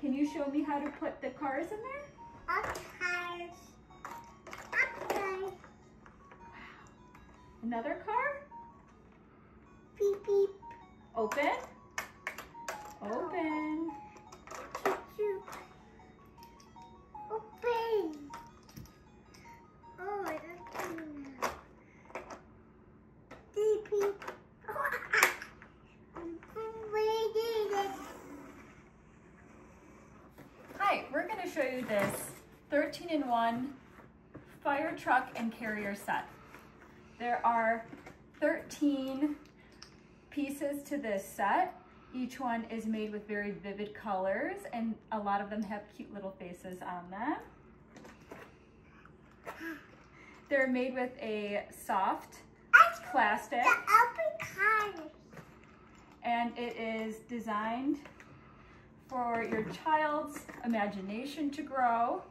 Can you show me how to put the cars in there? Okay. Okay. Wow. Another car? Beep beep. Open. Open. Show you this 13 in 1 fire truck and carrier set. There are 13 pieces to this set. Each one is made with very vivid colors and a lot of them have cute little faces on them. They're made with a soft plastic The open card. and it is designed for your child's imagination to grow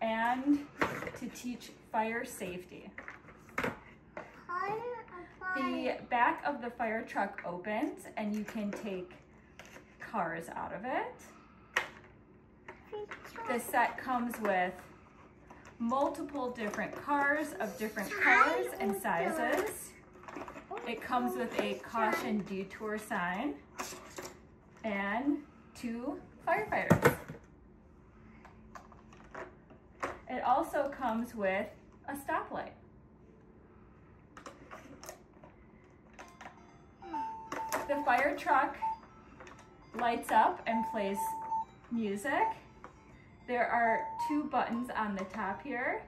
and to teach fire safety. The back of the fire truck opens and you can take cars out of it. The set comes with multiple different cars of different colors and sizes. It comes with a caution detour sign two firefighters. It also comes with a stoplight. The fire truck lights up and plays music. There are two buttons on the top here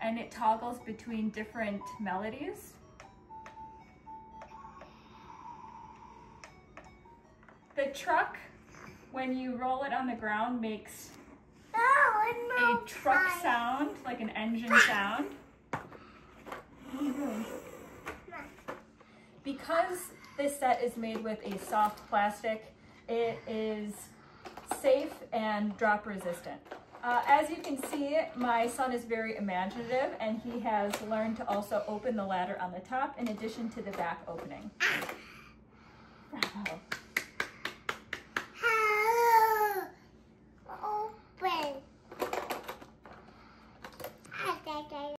and it toggles between different melodies. The truck, when you roll it on the ground, makes Oh, a truck sound, like an engine sound. Because this set is made with a soft plastic, it is safe and drop resistant. Uh, as you can see, my son is very imaginative and he has learned to also open the ladder on the top in addition to the back opening.